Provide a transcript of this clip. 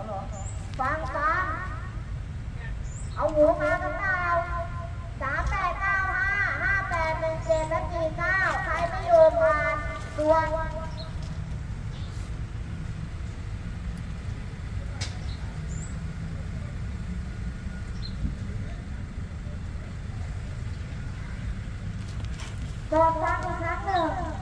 ฟังฟังเอาหมูมากันเปล่าสามแปดเก้าห้าห้าแปดหนึ่งเจ็ดและสี่เก้าใครไม่โยมผ่านตัวสอบฟังอีกครั้งหนึ่ง